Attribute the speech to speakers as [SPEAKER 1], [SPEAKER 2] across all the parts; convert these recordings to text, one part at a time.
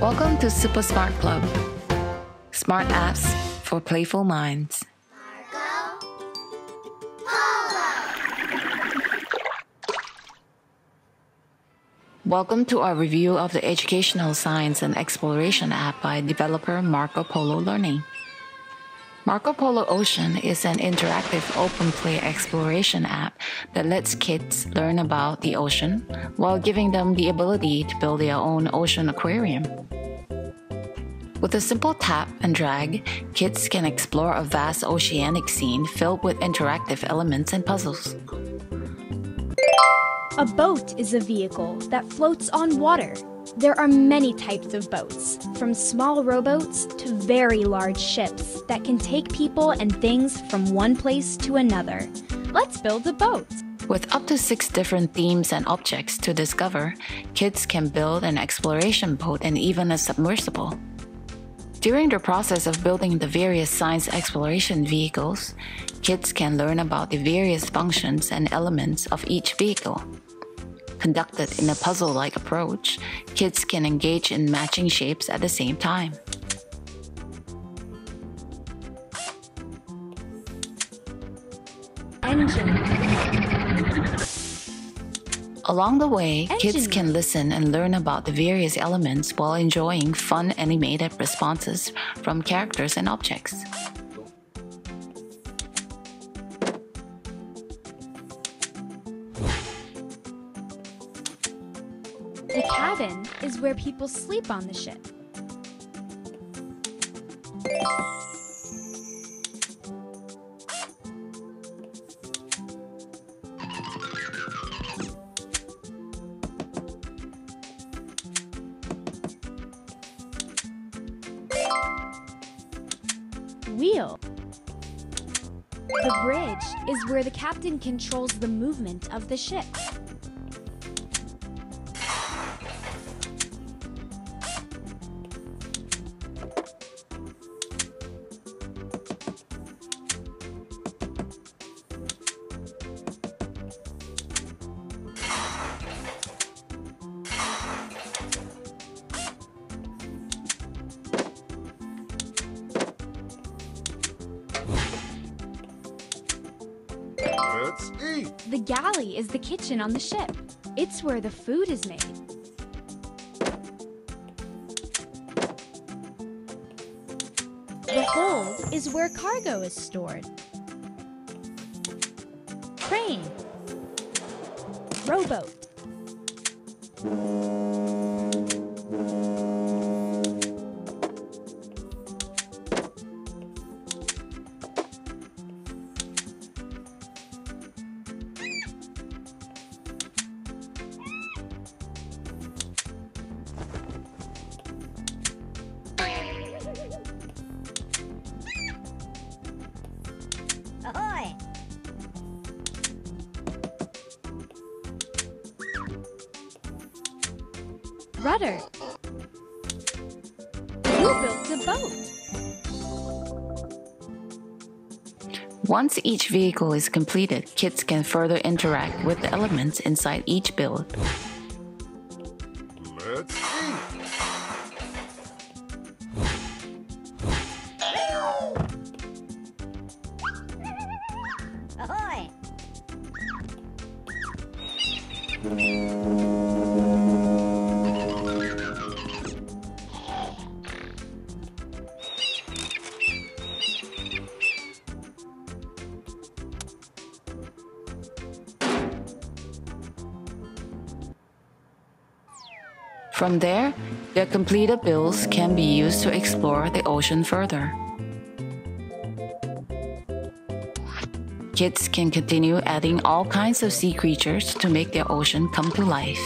[SPEAKER 1] Welcome to Super Smart Club. Smart apps for playful minds. Welcome to our review of the Educational Science and Exploration app by developer Marco Polo Learning. Marco Polo Ocean is an interactive open play exploration app that lets kids learn about the ocean while giving them the ability to build their own ocean aquarium. With a simple tap and drag, kids can explore a vast oceanic scene filled with interactive elements and puzzles.
[SPEAKER 2] A boat is a vehicle that floats on water there are many types of boats, from small rowboats to very large ships that can take people and things from one place to another. Let's build a boat.
[SPEAKER 1] With up to six different themes and objects to discover, kids can build an exploration boat and even a submersible. During the process of building the various science exploration vehicles, kids can learn about the various functions and elements of each vehicle. Conducted in a puzzle like approach, kids can engage in matching shapes at the same time.
[SPEAKER 2] Engine.
[SPEAKER 1] Along the way, Engine. kids can listen and learn about the various elements while enjoying fun animated responses from characters and objects.
[SPEAKER 2] Cabin is where people sleep on the ship. Wheel. The bridge is where the captain controls the movement of the ship. The galley is the kitchen on the ship. It's where the food is made. The hold is where cargo is stored. Crane. Rowboat. Rudder. Built a boat.
[SPEAKER 1] Once each vehicle is completed, kids can further interact with the elements inside each build. From there, their completed builds can be used to explore the ocean further. Kids can continue adding all kinds of sea creatures to make their ocean come to life.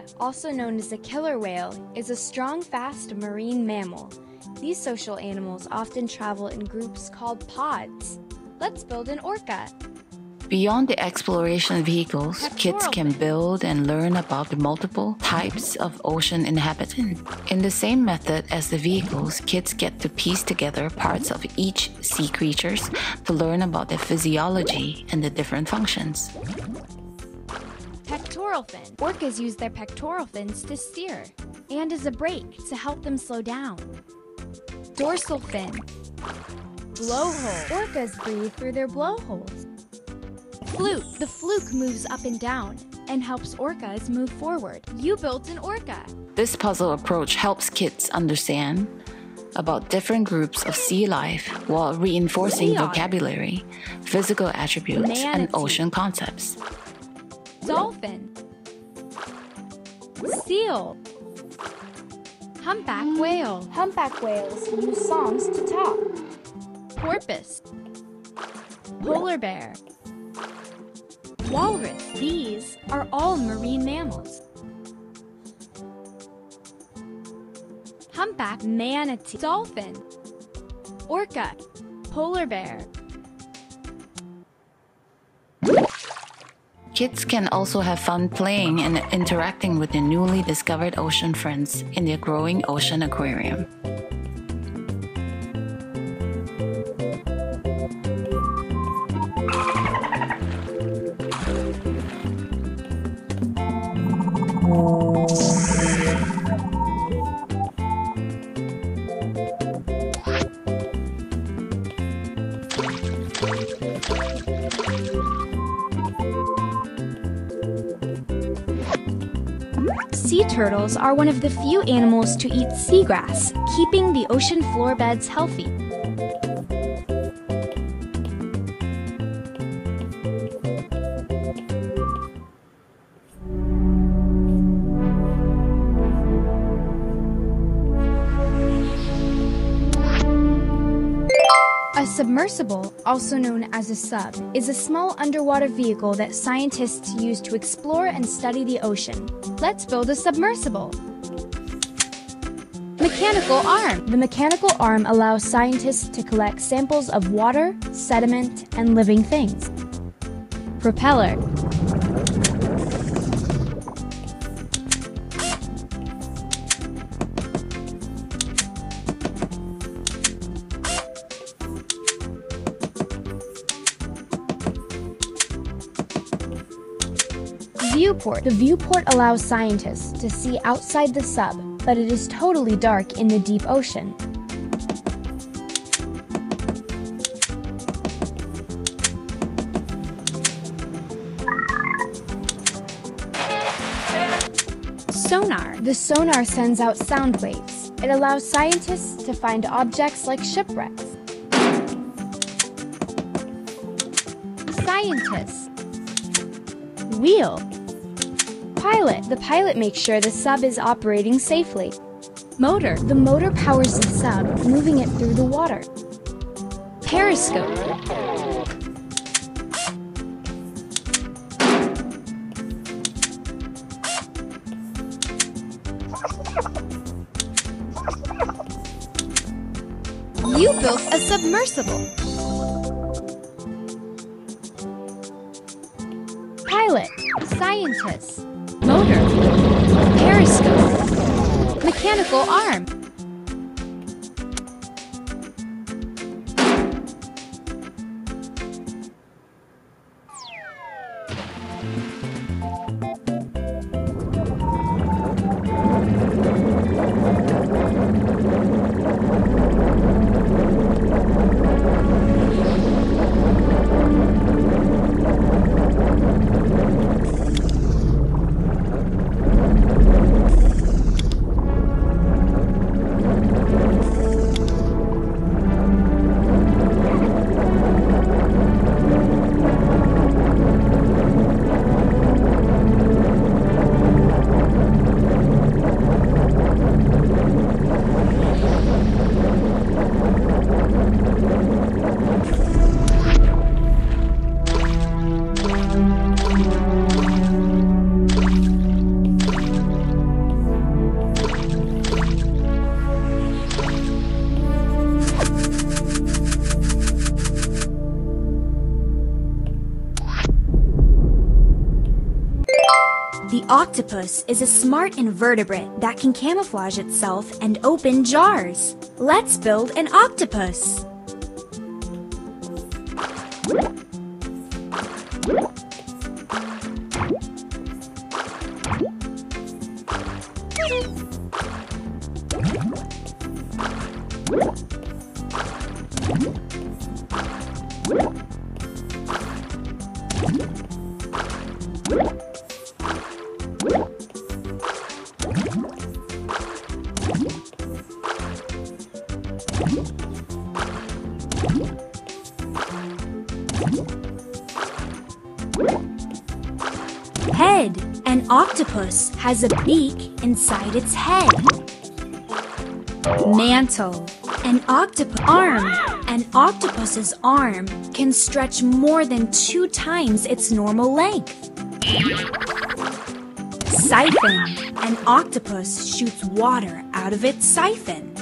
[SPEAKER 2] Orca, also known as a killer whale, is a strong, fast marine mammal. These social animals often travel in groups called pods. Let's build an orca.
[SPEAKER 1] Beyond the exploration of vehicles, kids can build and learn about the multiple types of ocean inhabitants. In the same method as the vehicles, kids get to piece together parts of each sea creatures to learn about their physiology and the different functions.
[SPEAKER 2] Pectoral fin. Orcas use their pectoral fins to steer and as a brake to help them slow down. Dorsal fin. Blowhole. Orcas breathe through their blowholes. Fluke. The fluke moves up and down and helps orcas move forward. You built an orca.
[SPEAKER 1] This puzzle approach helps kids understand about different groups of sea life while reinforcing vocabulary, physical attributes, Manatee. and ocean concepts.
[SPEAKER 2] Dolphin. Seal. Humpback mm. whale. Humpback whales use songs to talk. Porpoise. Polar bear. Walrus. These are all marine mammals. Humpback, manatee, dolphin, orca, polar bear.
[SPEAKER 1] Kids can also have fun playing and interacting with their newly discovered ocean friends in their growing ocean aquarium.
[SPEAKER 2] Turtles are one of the few animals to eat seagrass, keeping the ocean floor beds healthy. Submersible, also known as a sub, is a small underwater vehicle that scientists use to explore and study the ocean. Let's build a submersible. Mechanical arm. The mechanical arm allows scientists to collect samples of water, sediment, and living things. Propeller. Viewport. The viewport allows scientists to see outside the sub, but it is totally dark in the deep ocean. Sonar. The sonar sends out sound waves. It allows scientists to find objects like shipwrecks. Scientists. Wheel. Pilot. The pilot makes sure the sub is operating safely. Motor. The motor powers the sub, moving it through the water. Periscope. You built a submersible. Pilot, scientist, periscope, arm. octopus is a smart invertebrate that can camouflage itself and open jars. Let's build an octopus. Octopus has a beak inside its head. Mantle. An octopus arm. An octopus's arm can stretch more than two times its normal length. Siphon. An octopus shoots water out of its siphon.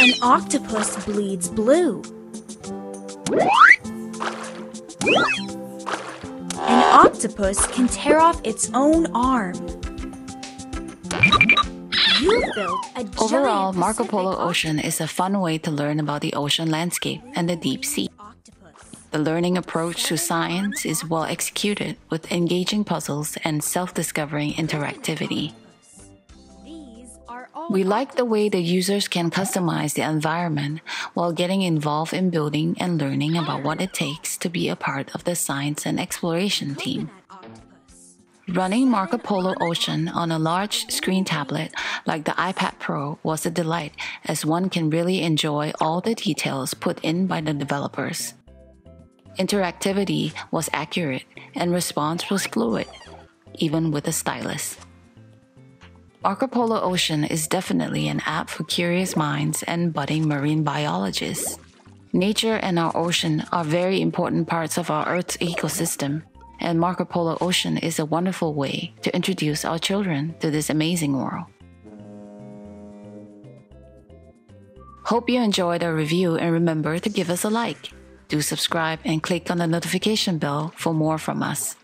[SPEAKER 2] An octopus bleeds blue. Octopus can tear off its own arm. You built a giant
[SPEAKER 1] Overall, Marco Polo. Ocean is a fun way to learn about the ocean landscape and the deep sea. The learning approach to science is well executed with engaging puzzles and self discovering interactivity. We like the way the users can customize the environment while getting involved in building and learning about what it takes to be a part of the science and exploration team. Running Marco Polo Ocean on a large screen tablet like the iPad Pro was a delight as one can really enjoy all the details put in by the developers. Interactivity was accurate and response was fluid, even with a stylus. Marco Polo Ocean is definitely an app for curious minds and budding marine biologists. Nature and our ocean are very important parts of our Earth's ecosystem, and Marco Polo Ocean is a wonderful way to introduce our children to this amazing world. Hope you enjoyed our review and remember to give us a like. Do subscribe and click on the notification bell for more from us.